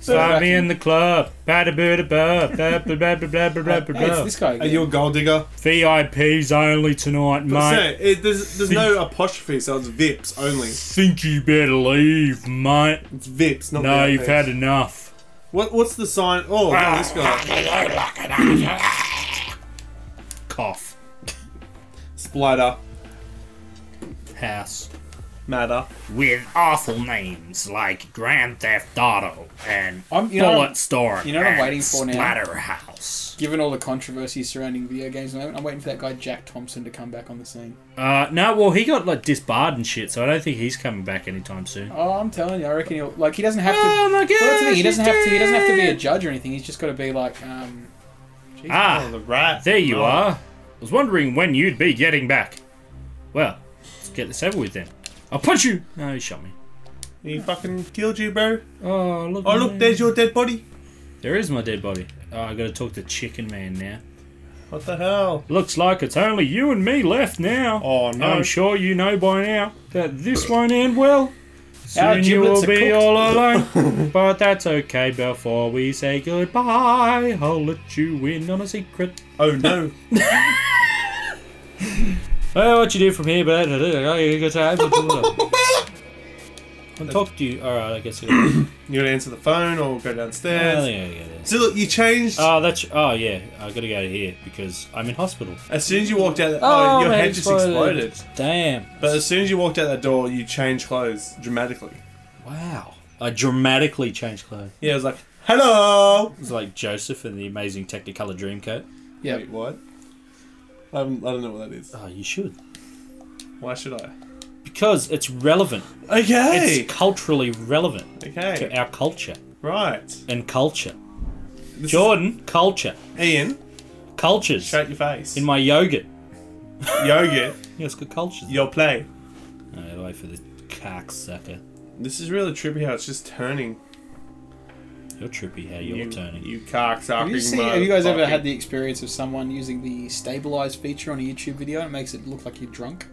Find me in the club. Ba-da-ba-da-ba. Hey, it's this guy Are again. you a gold digger? VIPs only tonight, But mate. say, it, there's there's no apostrophe, so it's VIPs only. Think you better leave, mate. It's VIPs, not No, VIPs. you've had enough. What what's the sign? Oh, look at this guy. Cough. Splitter. House. Matter. With awful names like Grand Theft Auto and I'm- you know what I'm- Storm you know what I'm and waiting for now? Splatterhouse. Given all the controversy surrounding video games, at the moment, I'm waiting for that guy Jack Thompson to come back on the scene. Uh, no, well, he got like disbarred and shit, so I don't think he's coming back anytime soon. Oh, I'm telling you, I reckon he'll like he doesn't have to. Oh my Well, that's the gosh, thing, he doesn't he's have to. He doesn't have to be a judge or anything. He's just got to be like, um, Jesus. Ah, Oh, the rat. there you Oh. are. I was wondering when you'd be getting back. Well, let's get this over with then. I'll punch you. No, he shot me. He fucking killed you, bro. Oh look. Oh look, me. there's your dead body. There is my dead body. Oh, I gotta talk to Chicken Man now. What the hell? Looks like it's only you and me left now. Oh no. I'm sure you know by now that this won't end well. Our Soon you will be cooked. all alone. but that's okay before we say goodbye. I'll let you in on a secret. Oh no. Well, what you do from here, but I'll talk to you. Alright, I guess I gotta. You gotta answer the phone or go I downstairs. think I gotta go. So look, you changed. Oh, that's. Oh, yeah. I gotta go here because I'm in hospital. as soon as you walked out, oh, oh, your my head just exploded. Damn. But as soon as you walked out that door, you changed clothes dramatically. Wow. I dramatically changed clothes. Yeah, it was like, hello. It was like Joseph in the amazing Technicolor Dreamcoat. Yeah. Wait, what? I, haven't, I don't know what that is. Oh, you should. Why should I? Because it's relevant. Okay. It's culturally relevant Okay. to our culture Right. and culture. This Jordan, culture. Ian, Cultures. shut your face. In my yogurt. Yogurt, Yeah, it's cultures. your play. No, wait for the cocksucker. This is really trippy how it's just turning. You're trippy how you're you, turning. You cocksucking. Have you, seen, have you guys ever had the experience of someone using the stabilize feature on a YouTube video and it makes it look like you're drunk?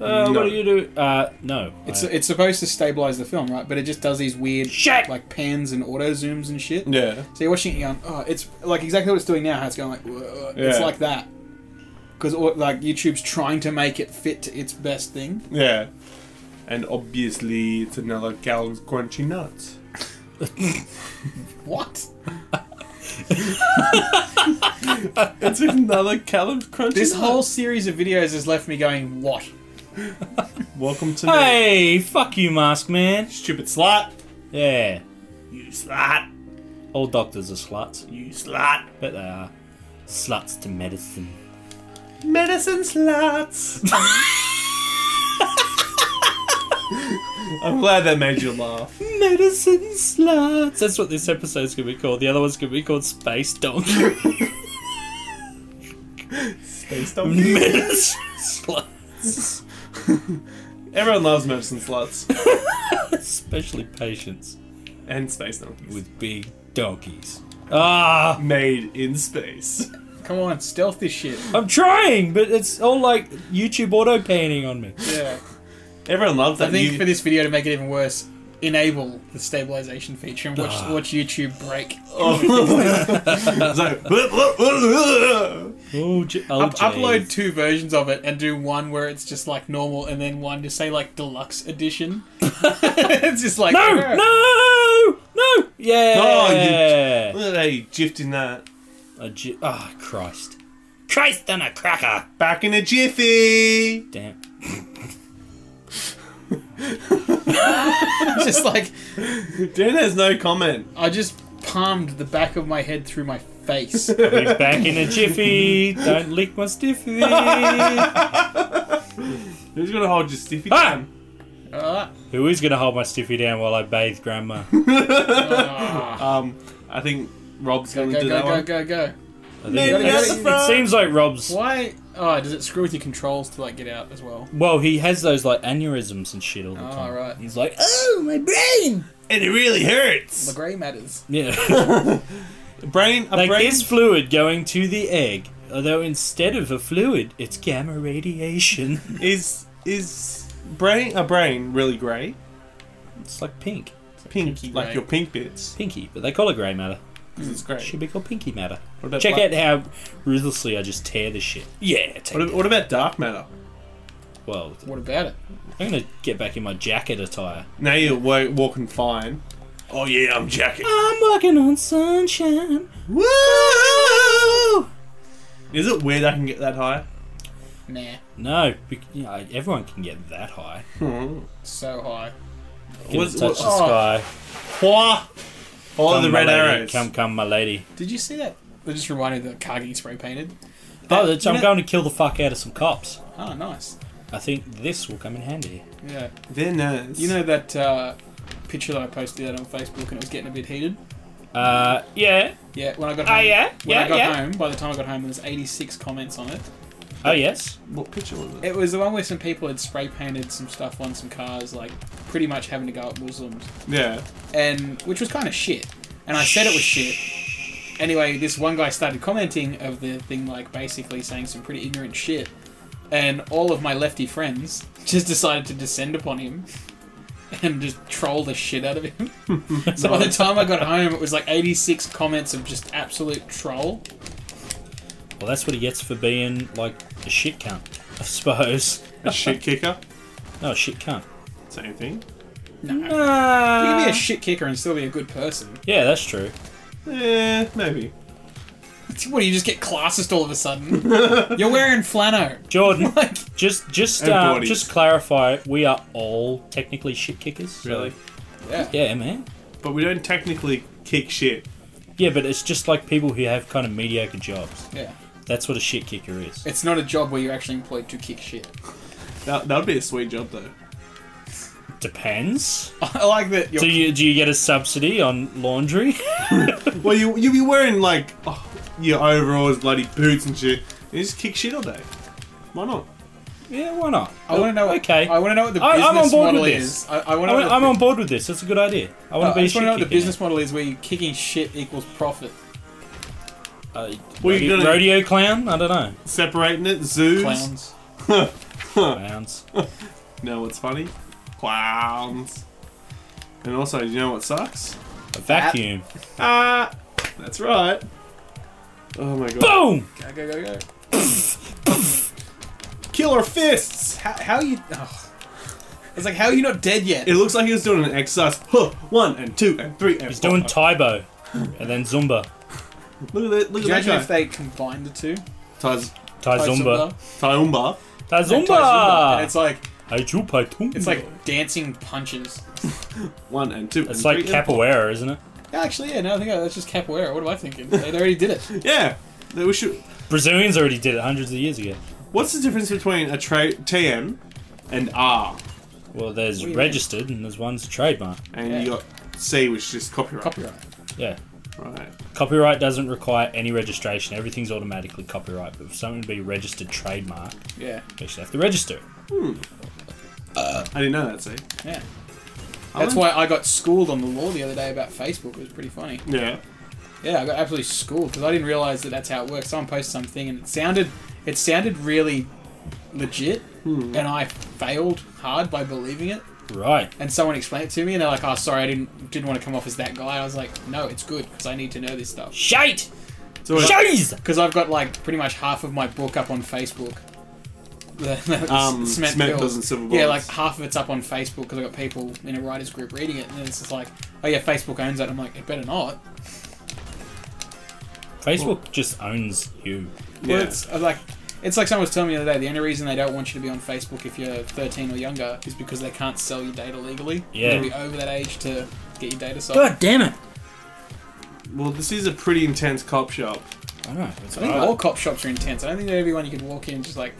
Uh, No. What do you do? Uh, no. It's I- it's supposed to stabilize the film, right? But it just does these weird Shit! like pans and auto zooms and shit. Yeah. So you're watching it going, oh, it's like exactly what it's doing now. How it's going like, "Whoa." it's like that. Because like YouTube's trying to make it fit to its best thing. Yeah. And obviously, it's another Cal's Crunchy Nuts. What? It's another uh, Cal's Crunchy This whole series of videos has left me going, what? Welcome to. Hey, fuck you, mask man. Stupid slut. Yeah. You slut. All doctors are sluts. You slut. Bet they are. Sluts to medicine. Medicine sluts. I'm glad that made you laugh. Medicine sluts. That's what this episode's gonna be called. The other one's gonna be called Space Donkey. Space donkey. medicine sluts. Everyone loves medicine sluts. Especially patients And space donkeys. with big donkeys. Ah, Made in space. Come on, stealth this shit. I'm trying, but it's all like YouTube auto panning on me. Yeah. Everyone loves that. I think You- for this video to make it even worse, enable the stabilization feature and watch Ah. watch YouTube break. It's like, Oh, j- Up- upload two versions of it and do one where it's just like normal and then one just say like deluxe edition. it's just like No, "Yeah." no, no. Yeah. Oh, Look at how you gifting that. A j- oh, Christ. Christ on a cracker. Back in a jiffy. Damn. It's just like Dan has no comment. I just palmed the back of my head through my face. He's back in a jiffy. Don't lick my stiffy. Who's gonna hold your stiffy Ah! down? Ah, Who is going to hold my stiffy down while I bathe grandma? ah. Um, I think Rob's Go gonna go do go that go one. go go. I think Maybe it, it seems like Rob's. Why? Oh, does it screw with your controls to like get out as well? Well, he has those like aneurysms and shit all the Oh, time. right. He's like, oh, my brain. And it really hurts. The grey matters. Yeah. Brain, a like brain. this fluid going to the egg. Although instead of a fluid, it's gamma radiation. is is brain a brain really grey? it's like pink. Pink, Pinky like grey. your pink bits. Pinky, but they call it grey matter. 'Cause it's great. Should be called pinky matter. What about Check black- out how ruthlessly I just tear this shit. Yeah, take What, it. what about dark matter? Well, What about it? I'm gonna get back in my jacket attire. Now you're wa- walking fine. Oh yeah, I'm jacket. I'm walking on sunshine. Woo! Is it weird I can get that high? Nah, No, you know, everyone can get that high. Hmm. so high. Can What's- touch what- the oh. sky. Wah! Follow Come, the red lady. arrows. Come, come, my lady. Did you see that? That just reminded me of the car getting spray painted. Oh, I'm know- going to kill the fuck out of some cops. Oh, nice. I think this will come in handy. Yeah. They're nice. You know that uh, picture that I posted out on Facebook and it was getting a bit heated? Uh, yeah. Yeah, when I got Oh, home. yeah? When I got yeah. home, by the time I got home, there was 86 comments on it. Oh, yes. what picture was it? It was the one where some people had spray painted some stuff on some cars, like pretty much having to go at Muslims, Yeah. and which was kind of shit. And I said it was shit. Anyway, this one guy started commenting of the thing, like basically saying some pretty ignorant shit, and all of my lefty friends just decided to descend upon him and just troll the shit out of him. so by the time I got home, it was like 86 comments of just absolute troll. Well, that's what he gets for being, like, a shit cunt, I suppose. A shit kicker. No, a shit cunt. Same thing. No. You can be a shit kicker and still be a good person. Yeah, that's true. Yeah, maybe. What do you just get classist all of a sudden? You're wearing flannel. Jordan, Like, just just And uh, bodies. just clarify, we are all technically shit kickers. so- Really. yeah. Yeah, man. But we don't technically kick shit. Yeah, but it's just like people who have kind of mediocre jobs. Yeah. That's what a shit kicker is. It's not a job where you're actually employed to kick shit. That that would be a sweet job though. Depends. I like that you're Do you do you get a subsidy on laundry? Well, you you be wearing like oh, your overalls, bloody boots and shit. You just kick shit all day. Why not? yeah, why not? I want to know. Okay, I want to know what the I- business I'm on board model with is. this. I, I want I'm, to. I'm on board with this. That's a good idea. I want Uh, to I be a just want to know what the kicker now. business model is where you kicking shit equals profit. Uh, Well, you're rodeo, gonna- rodeo clown? I don't know. Separating it, zoos. Clowns. Clowns. know what's funny? Clowns. And also, you know what sucks? A vacuum. Ah, that's right. Oh my god. Boom! Go go go go. Killer fists. How, how you? Oh. It's like how are you not dead yet? It looks like he was doing an exercise. Huh, one and two and three and He's four. doing Tae Bo. and then Zumba. Look at that. Look Could you at imagine that if guy. they combined the two? Taz Tai Zumba. Taumba. Tai No, And Zumba! it's like Hai Chu Pai Tung. it's like dancing punches. One and two. It's and like three and four. capoeira, isn't it? Actually, yeah. No, I think uh, that's just capoeira. What am I thinking? They already did it. Yeah. We should. Brazilians already did it hundreds of years ago. What's the difference between a tra- TM and R? Well, there's What do you registered and there's one's trademark. And Yeah. you got C, which is just copyright. Copyright. Yeah. Right. Copyright doesn't require any registration. Everything's automatically copyright. But for something to be registered trademark, Yeah. you actually have to register. it. Hmm. Uh, I didn't know that. See. Yeah. I That's why I got schooled on the law the other day about Facebook. It was pretty funny. Yeah. Yeah, I got absolutely schooled because I didn't realize that that's how it works. Someone posted something and it sounded, it sounded really legit, hmm. and I failed hard by believing it. Right. And someone explained it to me, and they're like, "Oh, sorry, I didn't didn't want to come off as that guy." I was like, "No, it's good because I need to know this stuff." Shite! So it- Because I've got like pretty much half of my book up on Facebook. The, the Um, cement, Cement pills. Pills and Silver Yeah, like half of it's up on Facebook because I've got people in a writers group reading it, and then it's just like, oh yeah, Facebook owns it. I'm like, it better not. Facebook just owns you. Well, Yeah. it's uh, like it's like someone was telling me the other day. The only reason they don't want you to be on Facebook if you're 13 or younger is because they can't sell your data legally. Yeah. you gotta be over that age to get your data sold. God damn it! Well, this is a pretty intense cop shop. I know. It's I think alright. all cop shops are intense. I don't think that everyone you could walk in and just like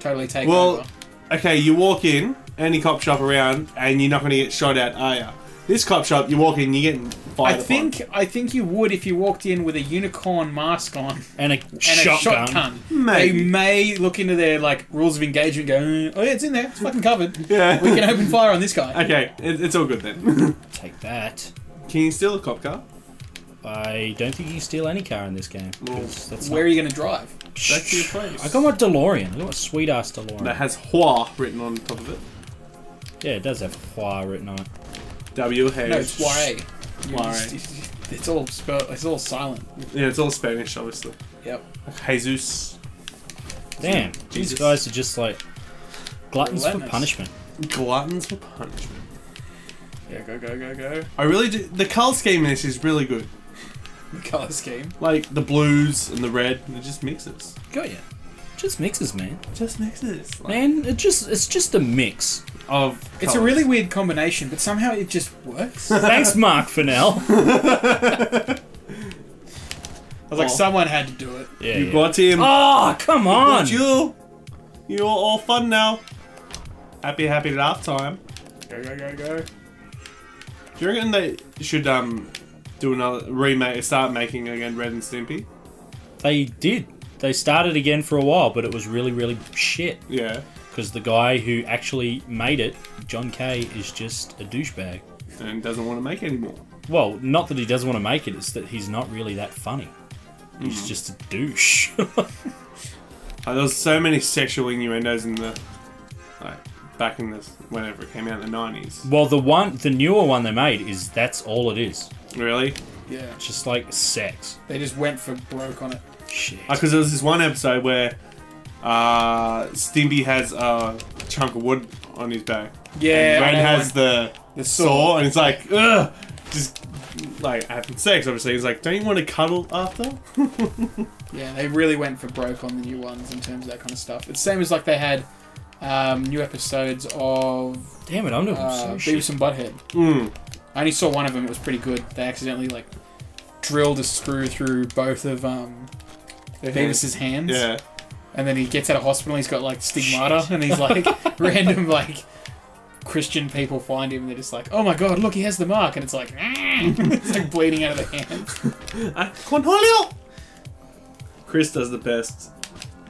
totally take Well, over. Okay, you walk in any cop shop around, and you're not going to get shot at, are ya? This cop shop, you walk in, you're getting fired I upon. think I think you would if you walked in with a unicorn mask on and a and shotgun. a shotgun. Maybe. They may look into their like rules of engagement. and Go, oh yeah, it's in there. It's fucking covered. Yeah. We can open fire on this guy. Okay, it, it's all good then. Take that. Can you steal a cop car? I don't think you can steal any car in this game. 'cause that's Where are you going to drive? Back to your place. I got my DeLorean. I got my sweet ass DeLorean. That has Hua written on top of it. Yeah, it does have Hua written on it. W H. No, it's YA. You It's all spelled. It's all silent. Yeah, it's all Spanish, obviously. Yep. Jesus. Damn, these guys are just like gluttons for punishment. Gluttons for punishment. Yeah. Go go go go. I really do. The color scheme in this is really good. The color scheme. Like the blues and the red, it just mixes. Got ya. Just mixes, man. Just mixes. Like, Man, it just it's just a mix. Of. It's a really weird combination, but somehow it just works. Thanks, Mark Fennell. I was like, Oh. someone had to do it. Yeah. You yeah. got him. Oh, come on. Got you. You're all fun now. Happy, happy laugh time. Go go go go. Do you reckon they should um do another remake, start making again Ren and Stimpy? They did. They started again for a while, but it was really, really shit. Yeah. Because the guy who actually made it, John K., is just a douchebag. And doesn't want to make anymore. Well, not that he doesn't want to make it, it's that he's not really that funny. He's mm. just a douche. Like, there was so many sexual innuendos in the like back in this whenever it came out in the nineties. well, the one, the newer one they made is that's all it is. Really? Yeah. Just like sex. They just went for broke on it. Shit. Uh, because there was this one episode where uh, Stimpy has a chunk of wood on his back. Yeah. And I Ren has the the saw, and it's like, ugh, just like having sex. Obviously, he's like, don't you want to cuddle after? Yeah, they really went for broke on the new ones in terms of that kind of stuff. It's the same as like they had um, new episodes of Damn it, I'm doing uh, so shit. Beavis and Butthead. Mm. I only saw one of them. It was pretty good. They accidentally like drilled a screw through both of um, Beavis's hands. Yeah. And then he gets out of hospital. and He's got like stigmata, and he's like random like Christian people find him. and They're just like, "Oh my god, look, he has the mark," and it's like, it's like bleeding out of the hand. Uh, Cornholio! Chris does the best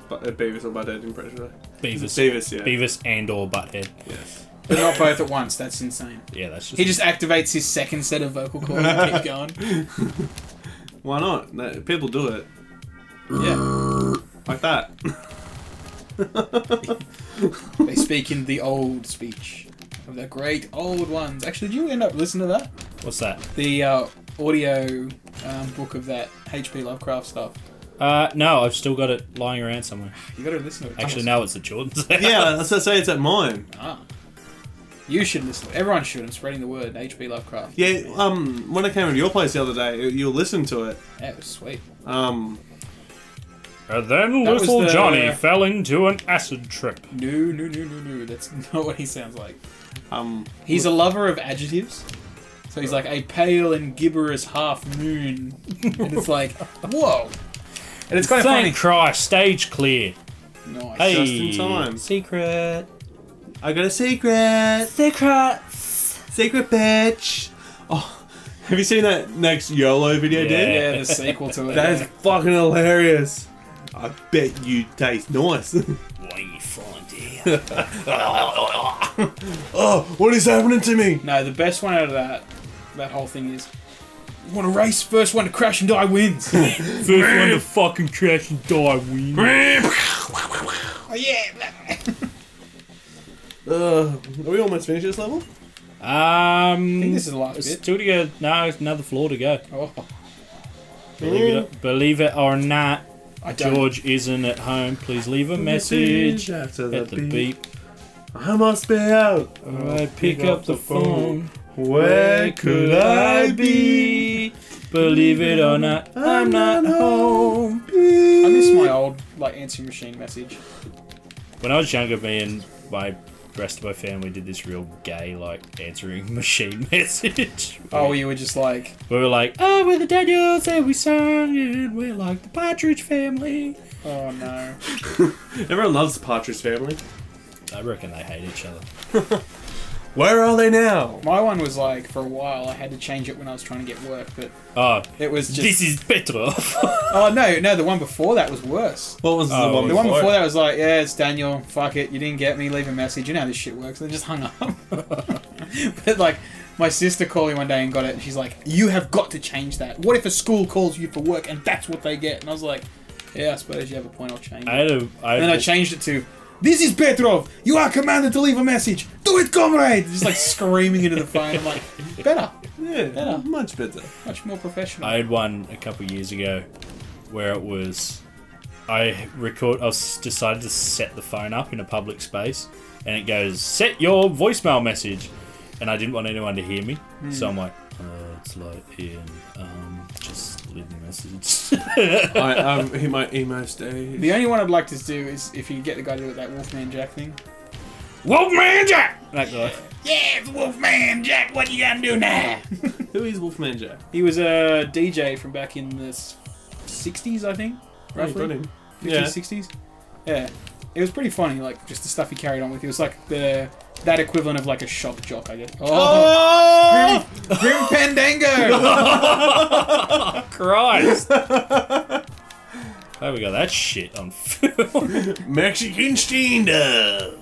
but, uh, Beavis or Butthead impression. right? Beavis. Beavis, yeah. Beavis and or Butthead. Yes. But not both at once. That's insane. Yeah, that's just. He just activates his second set of vocal cords and keeps going. Why not? No, People do it. Yeah. Like that. They speak in the old speech of the great old ones. Actually, did you end up listening to that? What's that? The uh, audio um, book of that H.P. Lovecraft stuff. Uh, no, I've still got it lying around somewhere. You got to listen to it. Actually, now it's at Jordan's. yeah, that's what I say. It's at mine. Ah. You should listen. Everyone should. I'm spreading the word. H.P. Lovecraft. Yeah, um, when I came to your place the other day, you listened to it. Yeah, it was sweet. Um, And then That little the- Johnny fell into an acid trip. No, no, no, no, no. That's not what he sounds like. um, He's a lover of adjectives. So he's like a pale and gibberish half moon. and it's like, whoa. And it's kind of Thank funny. Christ, stage clear. Nice. Hey, Just in time. secret. I got a secret. Secret. Secret bitch. Oh, have you seen that next YOLO video, Yeah. dude? Yeah, the sequel to it. That is yeah. fucking hilarious. I bet you taste nice. Why are you find it? oh, what is happening to me? No, the best one out of that, that whole thing is, want to race? First one to crash and die wins. First one to fucking crash and die win. oh yeah. Uh, are we almost finished this level? Um, I think this is the last bit. Still to go. No, it's another floor to go. Oh, Believe it, believe it or not, I don't. George isn't at home. Please leave a message after at the beep. I must be out. Alright, pick up the phone. Where could I be? Believe it or not, I'm not home. I miss my old like answering machine message. When I was younger, me and my rest of my family did this real gay, like, answering machine message. Oh, you were just like, We were like, oh, we're the Daniels, and we sung, and we're like the Partridge Family. oh no. Everyone loves the Partridge Family. I reckon they hate each other. Where are they now? My one was like for a while. I had to change it when I was trying to get work, but Oh, it was just. this is Petrov. Oh no, no, the one before that was worse. What was Oh, the one The before? one before that was like, yeah, it's Daniel. Fuck it, you didn't get me. Leave a message. You know how this shit works. They just hung up. but like, my sister called me one day and got it, and she's like, "You have got to change that. What if a school calls you for work and that's what they get?" And I was like, "Yeah, I suppose you have a point. I'll change." I had a. I And then I had changed it to, This is Petrov. You are commanded to leave a message. Do it, comrade. Just like screaming into the phone. I'm like, better, Yeah, Better. much better. much more professional. I had one a couple years ago where it was I record I was decided to set the phone up in a public space and it goes set your voicemail message and I didn't want anyone to hear me so I'm like uh, it's like Ian um, just leave a message I um, he my emo stage. the only one I'd like to do is if you get the guy to do that Wolfman Jack thing. Wolfman Jack that guy Yeah, it's Wolfman Jack. What you gonna do now? Who is Wolfman Jack? he was a DJ from back in the 60s, I think, Oh, you got roughly. him. 50s, Yeah. 60s. Yeah. It was pretty funny, like just the stuff he carried on with. It was like the that equivalent of like a shock jock, I guess. Oh, Oh! Grim Fandango! Christ How we got that shit on film Mexican standard.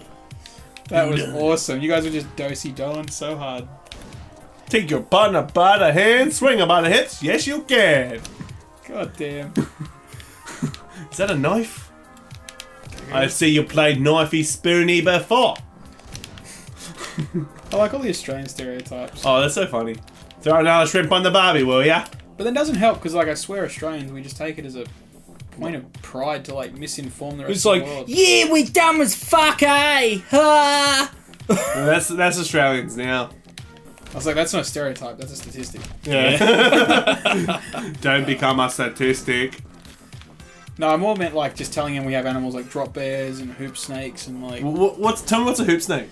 that was awesome. You guys were just dosey doing so hard. Take your partner by the hand, swing her by the hips. Yes, you can. God damn. Is that a knife? I see you played knifey spoony before. I like all the Australian stereotypes. Oh, that's so funny. Throw another shrimp on the barbie, will ya? But that doesn't help because, like, I swear Australians, we just take it as a point of pride to like misinform the rest it's of like the world. yeah we dumb as fuck eh ha that's that's Australians now. I was like, that's not a stereotype. That's a statistic. Yeah. Don't become a statistic. No, I more meant like just telling him we have animals like drop bears and hoop snakes and like. Wh- What's tell me what's a hoop snake?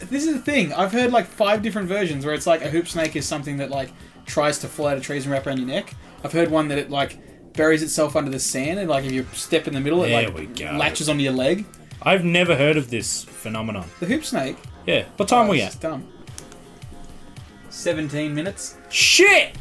This is the thing. I've heard like five different versions where it's like a hoop snake is something that like tries to fall out of trees and wrap around your neck. I've heard one that it like buries itself under the sand and like if you step in the middle, it There like we go. latches onto your leg. I've never heard of this phenomenon The hoop snake. yeah what time oh, we it's at dumb. Seventeen minutes. shit